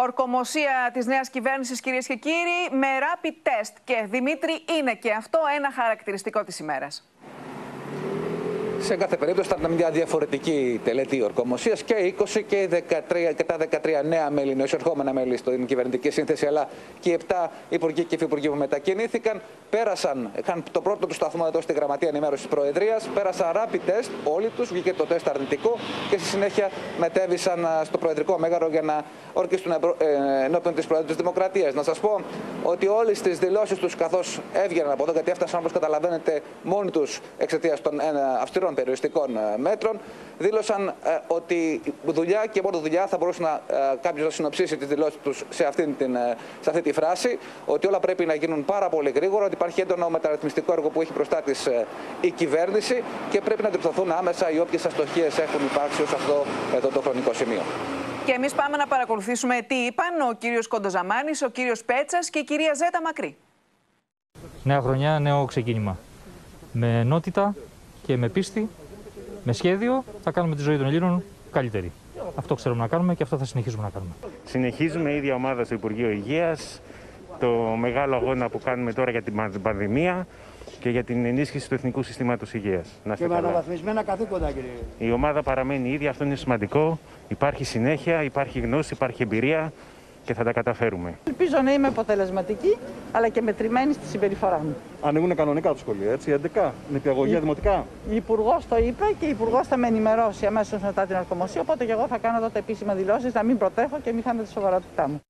Ορκομοσία της νέας κυβέρνησης, κυρίες και κύριοι, με rapid test. Και Δημήτρη, είναι και αυτό ένα χαρακτηριστικό της ημέρας. Σε κάθε περίπτωση θα ήταν μια διαφορετική τελετή ορκομοσίας και 20 και, 13, και τα 13 νέα μέλη, νεοεισερχόμενα μέλη στην κυβερνητική σύνθεση, αλλά και οι 7 υπουργοί και υφυπουργοί που μετακινήθηκαν. Πέρασαν, είχαν το πρώτο τους σταθμό εδώ στη γραμματεία ενημέρωσης της Προεδρίας. Πέρασαν rapid test, όλοι τους, βγήκε το τεστ αρνητικό και στη συνέχεια μετέβησαν στο Προεδρικό Μέγαρο για να ορκιστούν ε, ενώπιον της Προέδρου της Δημοκρατίας. Να σας πω ότι όλες τις δηλώσεις τους καθώς έβγαιναν από εδώ, γιατί έφτασαν όπως καταλαβαίνετε μόνοι τους εξαιτίας των ε, αυστηρών περιοριστικών ε, μέτρων, δήλωσαν ε, ότι δουλειά και μόνο δουλειά θα μπορούσε να ε, κάποιος να συνοψίσει τις δηλώσεις τους σε, αυτή την, σε αυτή τη φράση, ότι όλα πρέπει να γίνουν πάρα πολύ γρήγορα, ότι υπάρχει έντονο μεταρρυθμιστικό έργο που έχει μπροστά της η κυβέρνηση και πρέπει να διορθωθούν άμεσα οι όποιες αστοχίες έχουν υπάρξει ως αυτό εδώ το χρονικό σημείο. Και εμείς πάμε να παρακολουθήσουμε τι είπαν ο κύριος Κοντοζαμάνης, ο κύριος Πέτσας και η κυρία Ζέτα Μακρύ. Νέα χρονιά, νέο ξεκίνημα. Με ενότητα, και με πίστη, με σχέδιο, θα κάνουμε τη ζωή των Ελλήνων καλύτερη. Αυτό ξέρουμε να κάνουμε και αυτό θα συνεχίσουμε να κάνουμε. Συνεχίζουμε η ίδια ομάδα στο Υπουργείο Υγείας. Το μεγάλο αγώνα που κάνουμε τώρα για την πανδημία και για την ενίσχυση του Εθνικού Συστήματος Υγείας. Και με αναβαθμισμένα καθήκοντα, κύριε. Η ομάδα παραμένει ίδια, αυτό είναι σημαντικό. Υπάρχει συνέχεια, υπάρχει γνώση, υπάρχει εμπειρία και θα τα καταφέρουμε. Ελπίζω να είμαι αποτελεσματική, αλλά και μετρημένη στη συμπεριφορά μου. Ανοίγουν κανονικά το σχολείο, έτσι, 11, νηπιαγωγεία, δημοτικά; Η Υπουργός το είπε και η Υπουργός θα με ενημερώσει αμέσως μετά την αρκομοσία. Οπότε και εγώ θα κάνω τότε επίσημα δηλώσεις, να μην προτρέχω και μην χάνετε τη σοβαρότητά μου.